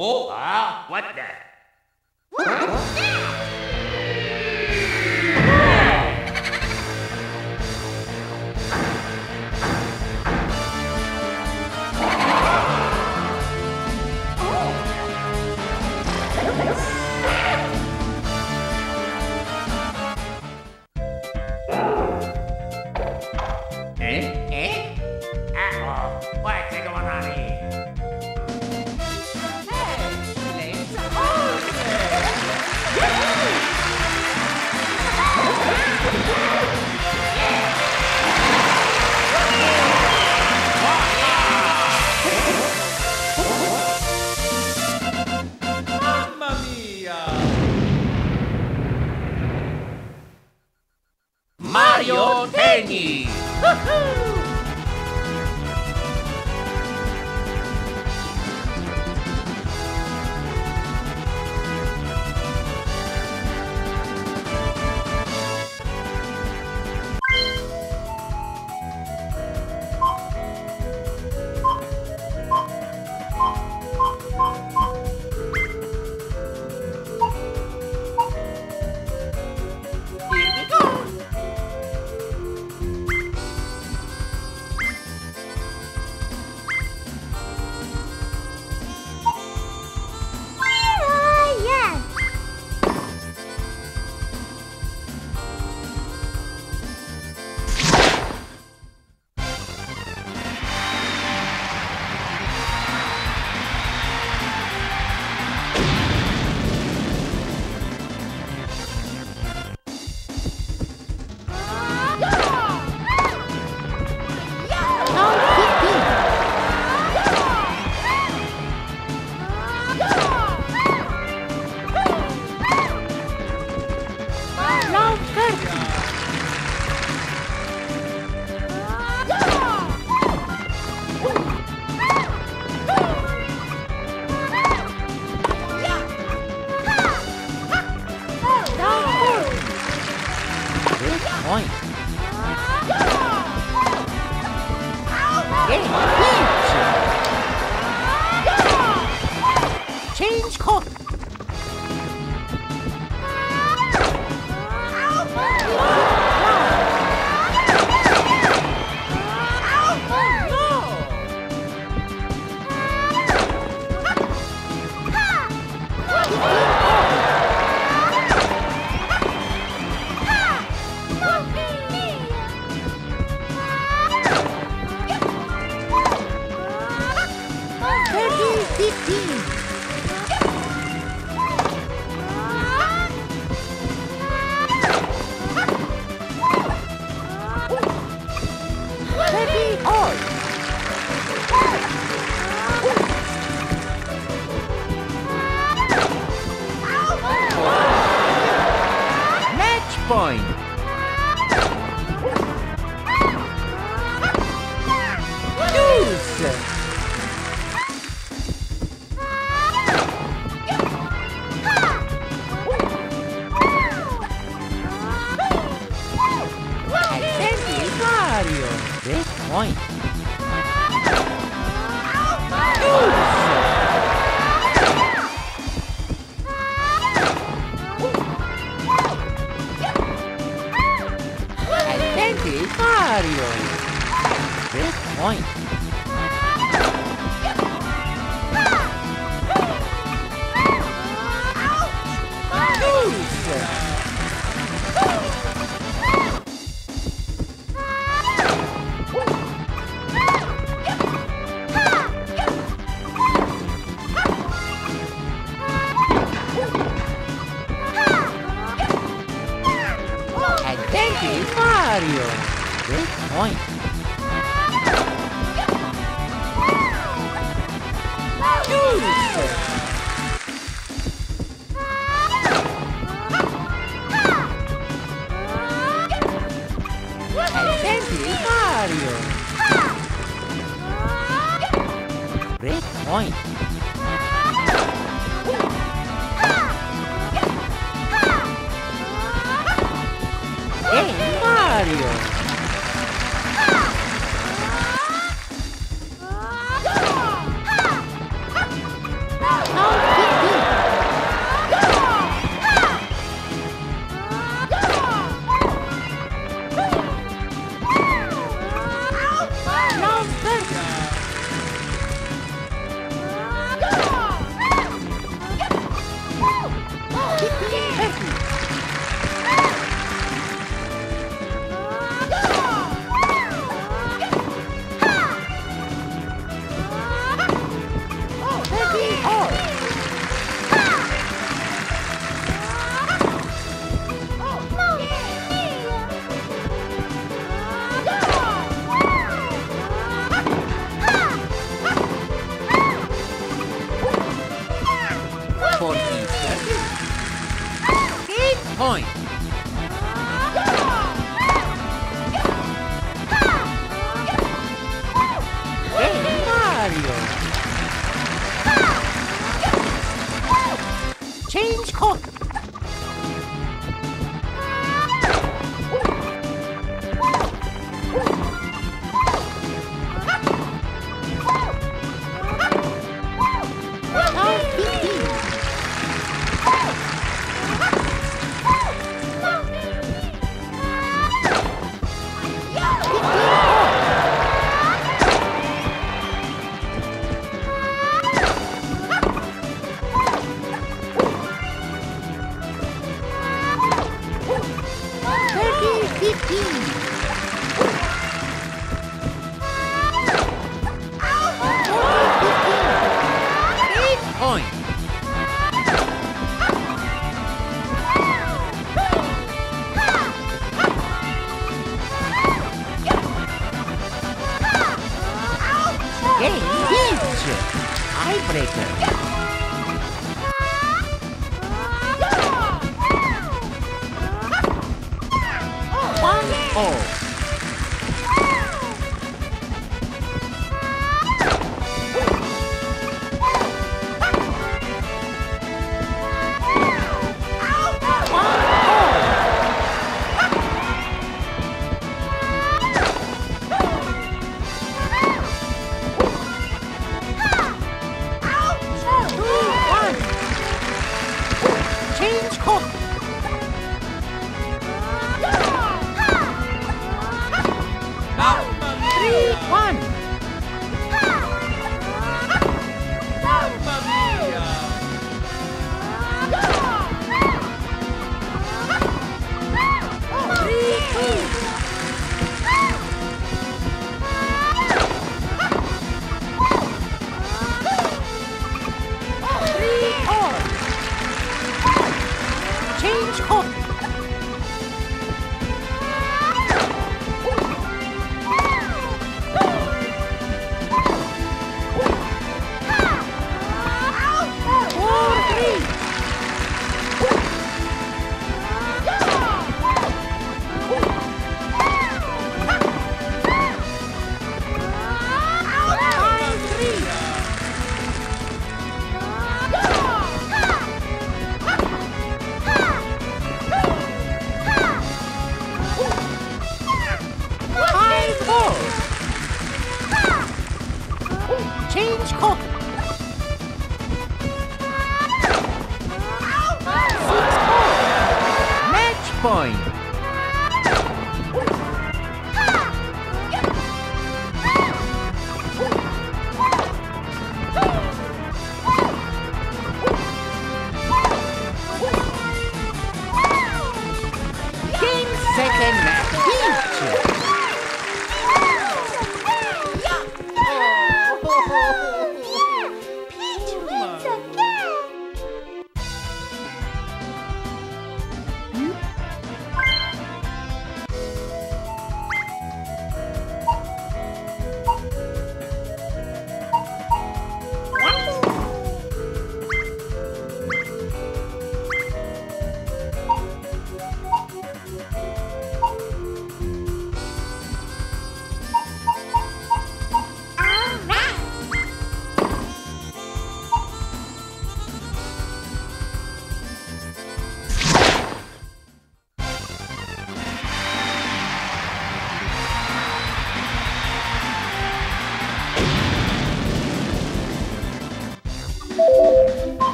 Oh, ah, what the? What? Mario Tennis. Mario this point. Mario! This point. Red point. Hey, Mario.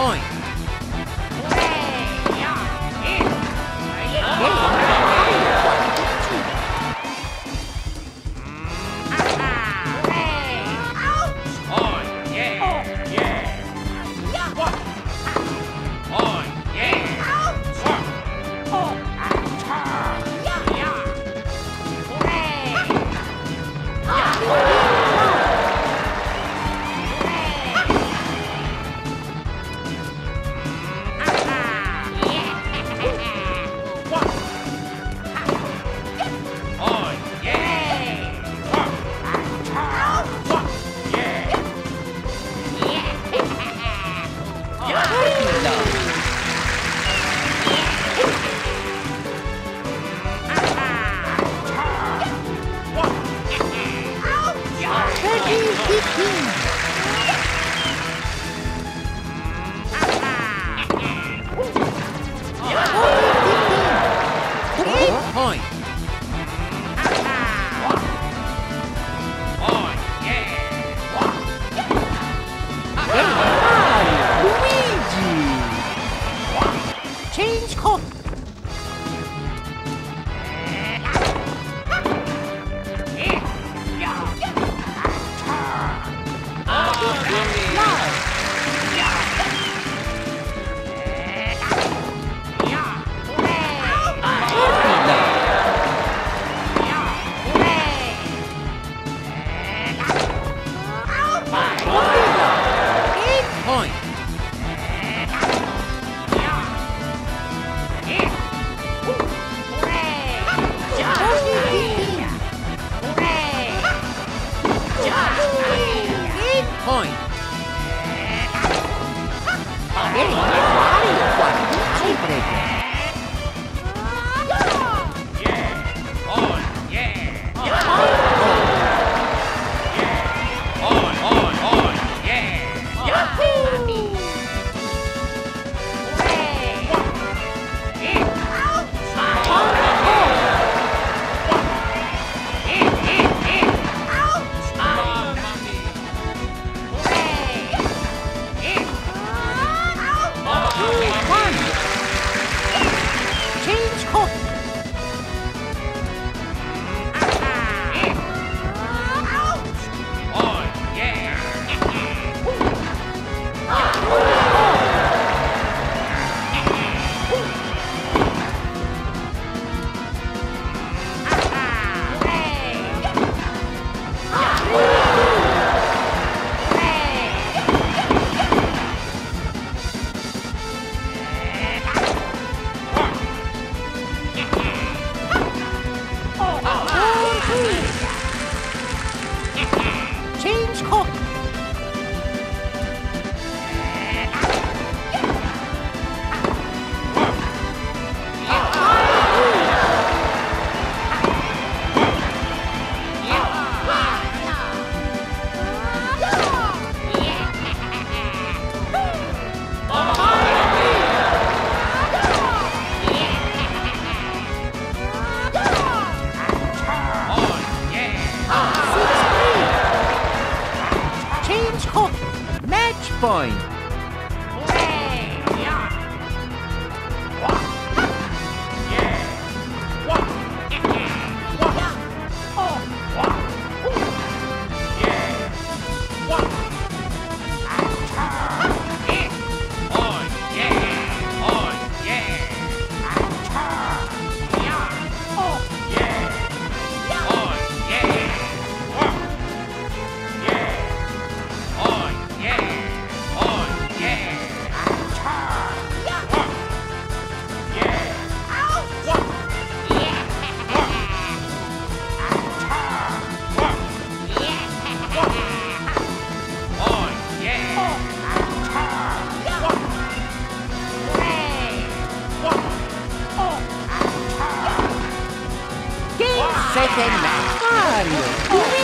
Point. Yeah. Match Game, set, and match. Mario,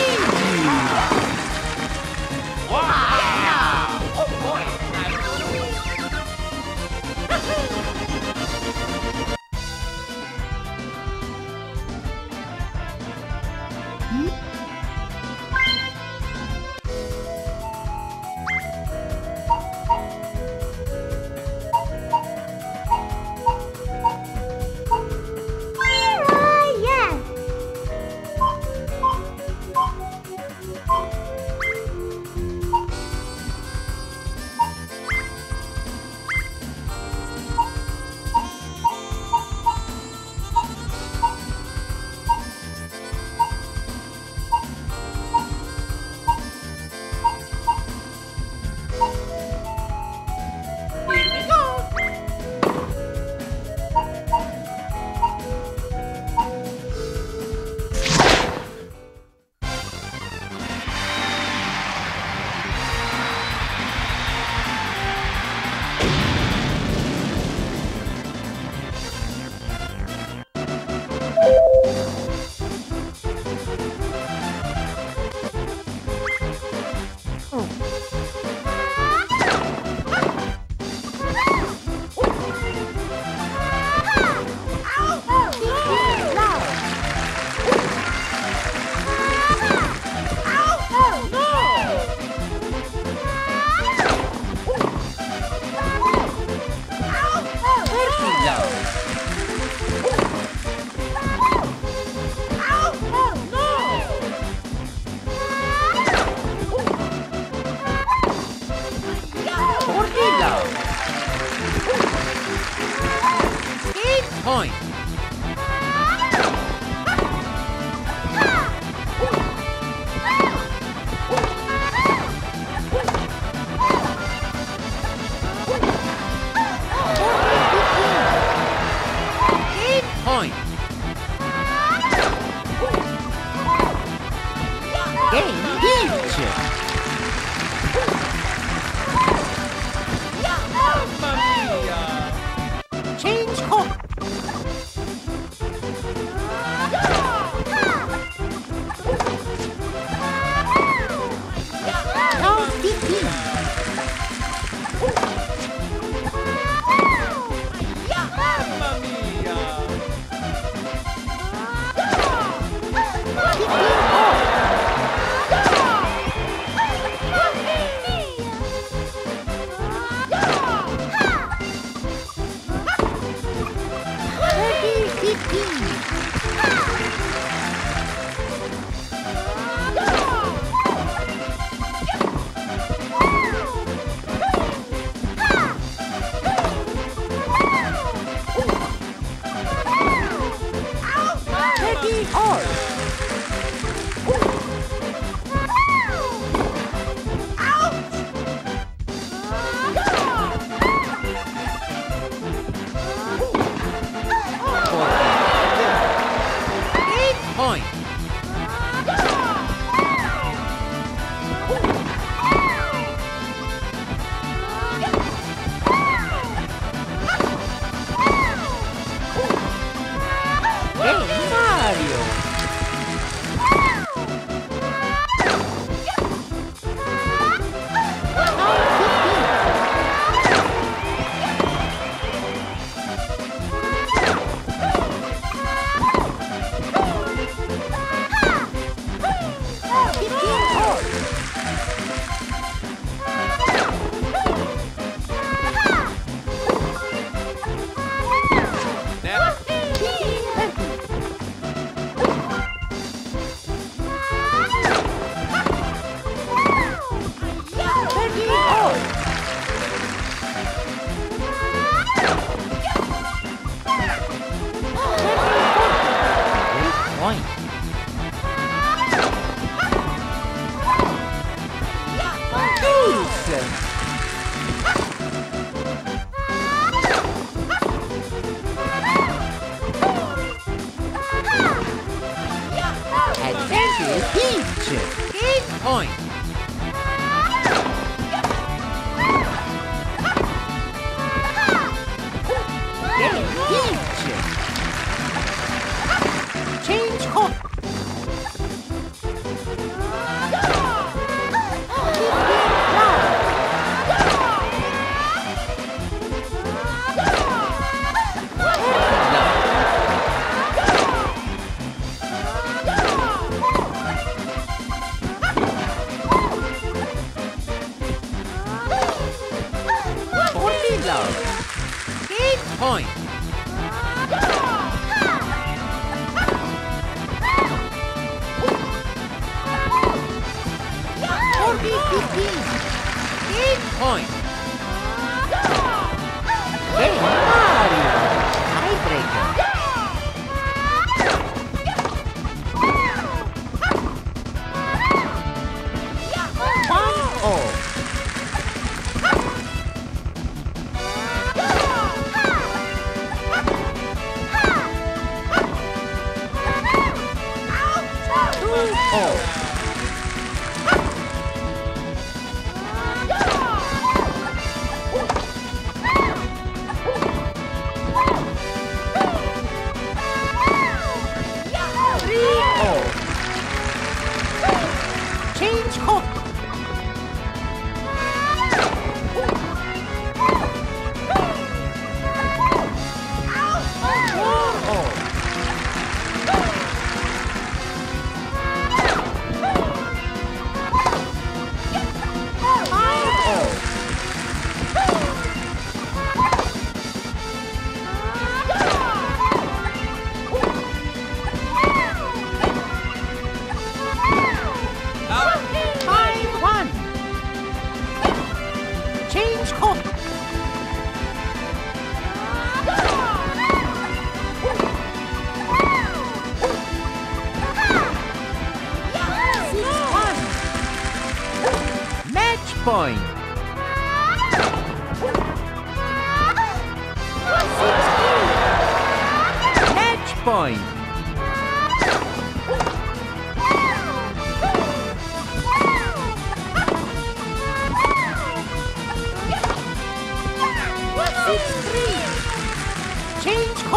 Jackson. Adventure Beach! Game point! point.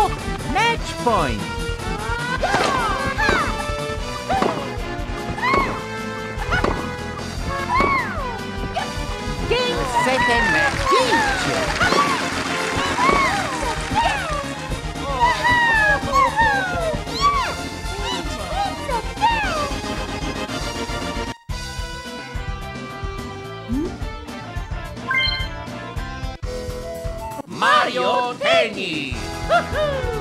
Oh, match point! Game, set, and match! Mario Tennis! Woohoo!